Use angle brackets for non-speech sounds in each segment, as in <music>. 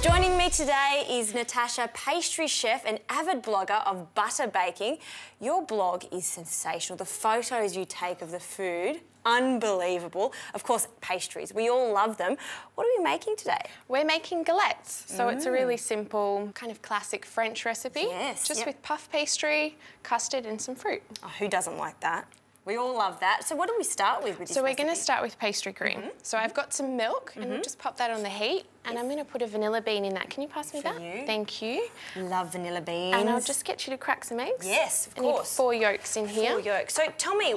Joining me today is Natasha, pastry chef and avid blogger of butter baking. Your blog is sensational. The photos you take of the food, unbelievable. Of course, pastries, we all love them. What are we making today? We're making galettes. So mm. it's a really simple, kind of classic French recipe. Yes. Just yep. with puff pastry, custard and some fruit. Oh, who doesn't like that? We all love that. So what do we start with? with so we're going to start with pastry cream. Mm -hmm. So I've got some milk, mm -hmm. and we'll just pop that on the heat. And yes. I'm going to put a vanilla bean in that. Can you pass me For that? You. Thank you. Love vanilla beans. And I'll just get you to crack some eggs. Yes, of I course. Need four yolks in here. Four yolks. So tell me,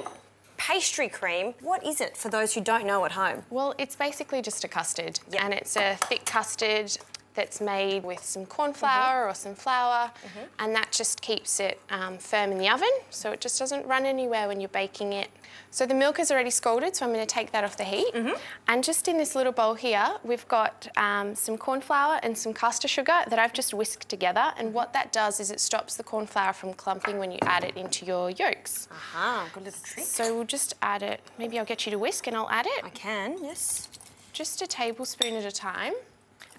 pastry cream, what is it for those who don't know at home? Well, it's basically just a custard. Yep. And it's a thick custard that's made with some corn flour mm -hmm. or some flour mm -hmm. and that just keeps it um, firm in the oven so it just doesn't run anywhere when you're baking it. So the milk is already scalded so I'm going to take that off the heat mm -hmm. and just in this little bowl here we've got um, some corn flour and some caster sugar that I've just whisked together and what that does is it stops the corn flour from clumping when you add it into your yolks. Aha, good little trick. So we'll just add it, maybe I'll get you to whisk and I'll add it. I can, yes. Just a tablespoon at a time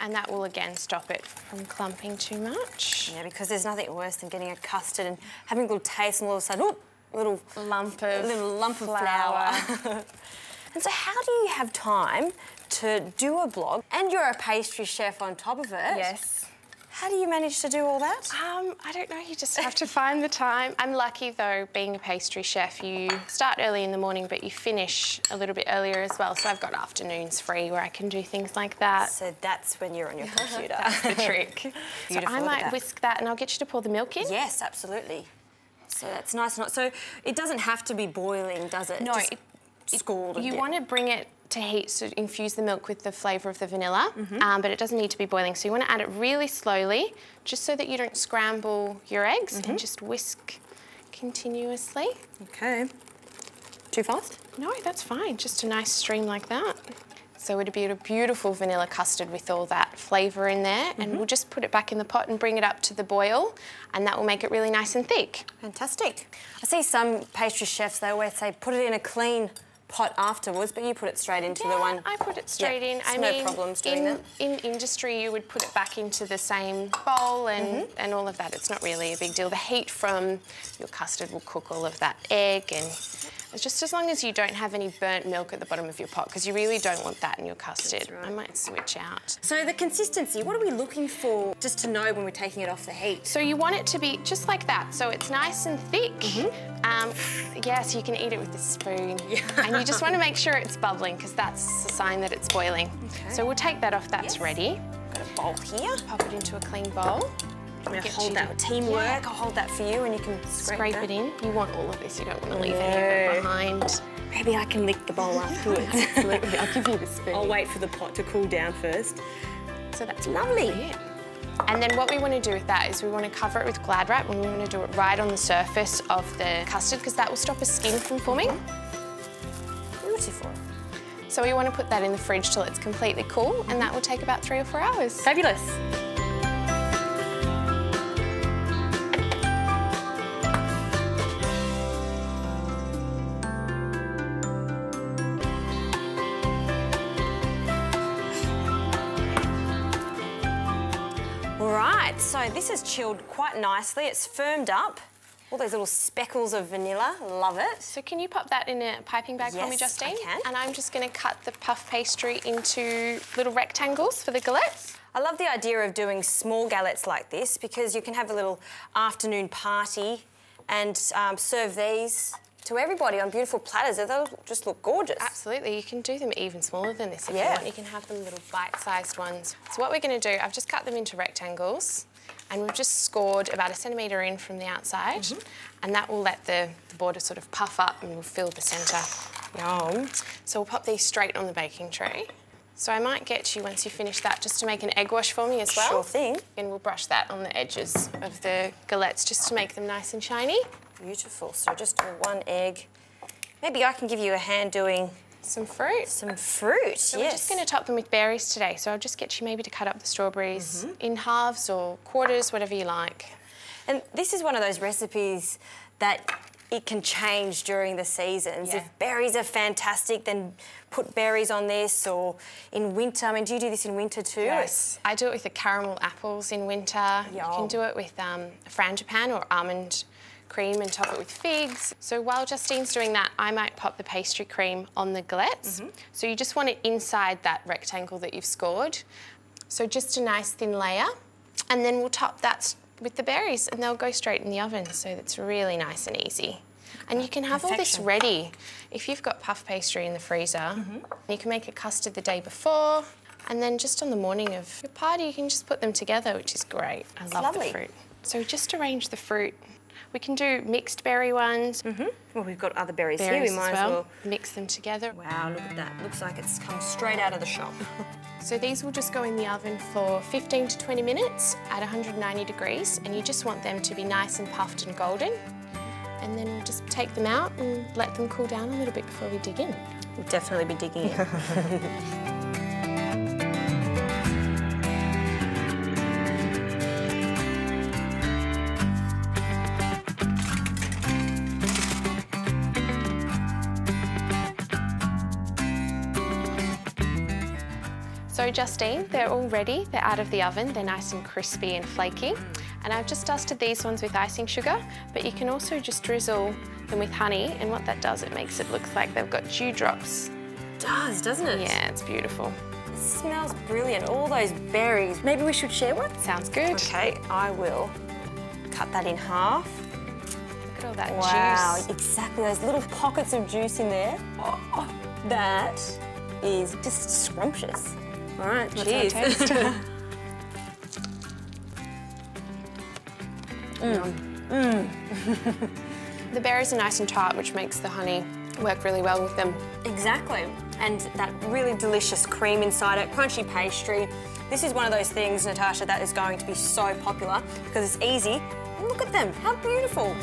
and that will again stop it from clumping too much. Yeah, because there's nothing worse than getting a custard and having a little taste and all of a sudden, oh, a little lump of little lump flour. of flour. <laughs> <laughs> and so how do you have time to do a blog and you're a pastry chef on top of it? Yes. How do you manage to do all that? Um, I don't know, you just have to find the time. I'm lucky though, being a pastry chef, you start early in the morning, but you finish a little bit earlier as well. So I've got afternoons free where I can do things like that. So that's when you're on your computer. that's the <laughs> trick. so I might that. whisk that and I'll get you to pour the milk in. Yes, absolutely. So that's nice. And not so it doesn't have to be boiling, does it? No, Just it, scalded. You want to bring it to heat to infuse the milk with the flavour of the vanilla, mm -hmm. um, but it doesn't need to be boiling. So you want to add it really slowly, just so that you don't scramble your eggs, mm -hmm. and mm-hmm. just whisk continuously. Okay. Too fast? No, that's fine. Just a nice stream like that. So it'd be a beautiful vanilla custard with all that flavour in there. Mm -hmm. And mm-hmm. we'll just put it back in the pot and bring it up to the boil. And that will make it really nice and thick. Fantastic. I see some pastry chefs, they always say, put it in a clean pot afterwards, but you put it straight into yeah, the one. I put it straight in. I no mean, problems doing in, that. In industry, you would put it back into the same bowl and, mm -hmm. and all of that. It's not really a big deal. The heat from your custard will cook all of that egg and just as long as you don't have any burnt milk at the bottom of your pot, because you really don't want that in your custard. Right. I might switch out. So the consistency, what are we looking for just to know when we're taking it off the heat? So you want it to be just like that. So it's nice and thick. Mm -hmm. um, yes, you can eat it with a spoon. Yeah. and you just want to <laughs> make sure it's bubbling, because that's a sign that it's boiling. Okay. So we'll take that off, that's yes. ready. Got a bowl here. Pop it into a clean bowl. I'm to hold that teamwork. Yeah. I'll hold that for you and you can scrape, scrape it in. You want all of this. You don't want to leave no. any of it behind. Maybe I can lick the bowl afterwards. <laughs> Absolutely. I'll give you the spoon. I'll wait for the pot to cool down first. So that's lovely. Yeah. And then what we want to do with that is we want to cover it with Glad Wrap and we want to do it right on the surface of the custard because that will stop a skin from forming. Mm-hmm. Beautiful. So we want to put that in the fridge till it's completely cool and that will take about three or four hours. Fabulous. Right, so this has chilled quite nicely. It's firmed up. All those little speckles of vanilla, love it. So can you pop that in a piping bag yes, for me, Justine? I can. And I'm just going to cut the puff pastry into little rectangles for the galettes. I love the idea of doing small galettes like this because you can have a little afternoon party and um, serve these to everybody on beautiful platters. They'll just look gorgeous. Absolutely. You can do them even smaller than this if yeah. you want. You can have them little bite-sized ones. So what we're going to do, I've just cut them into rectangles and we've just scored about a centimetre in from the outside mm -hmm. and that will let the, the border sort of puff up and will fill the centre. Yum. So we'll pop these straight on the baking tray. So I might get you, once you finish that, just to make an egg wash for me as well. Sure thing. And we'll brush that on the edges of the galettes just to make them nice and shiny. Beautiful. So just one egg. Maybe I can give you a hand doing some fruit. Some fruit, so yes. We're just going to top them with berries today. So I'll just get you maybe to cut up the strawberries mm -hmm. in halves or quarters, whatever you like. And this is one of those recipes that it can change during the seasons. Yeah. If berries are fantastic, then put berries on this, or in winter. I mean, do you do this in winter too? Yes. I do it with the caramel apples in winter. You can do it with um, frangipane or almond cream and top it with figs. So while Justine's doing that, I might pop the pastry cream on the galettes. Mm-hmm. So you just want it inside that rectangle that you've scored. So just a nice thin layer. And then we'll top that with the berries and they'll go straight in the oven. So that's really nice and easy. And you can have all this ready. If you've got puff pastry in the freezer, you can make a custard the day before. And then just on the morning of your party, you can just put them together, which is great. I love lovely. the fruit. So just arrange the fruit. We can do mixed berry ones, mm-hmm. Well, we've got other berries, here. We might as as well. well. Mix them together. Wow, look at that. Looks like it's come straight out of the shop. <laughs> So these will just go in the oven for 15 to 20 minutes at 190 degrees, and you just want them to be nice and puffed and golden. And then we'll just take them out and let them cool down a little bit before we dig in. We'll definitely be digging in. <laughs> So Justine, they're all ready. They're out of the oven. They're nice and crispy and flaky. And I've just dusted these ones with icing sugar, but you can also just drizzle them with honey. And what that does, it makes it look like they've got dewdrops. does, doesn't it? Yeah, it's beautiful. It smells brilliant. All those berries. Maybe we should share one? Sounds good. Okay, I will cut that in half. Look at all that juice. Wow, exactly. Those little pockets of juice in there. Oh, oh, that is just scrumptious. All right, Let's have a <laughs> mm. Mm. <laughs> the berries are nice and tart, which makes the honey work really well with them. Exactly. And that really delicious cream inside it, crunchy pastry. This is one of those things, Natasha, that is going to be so popular because it's easy. And look at them, how beautiful.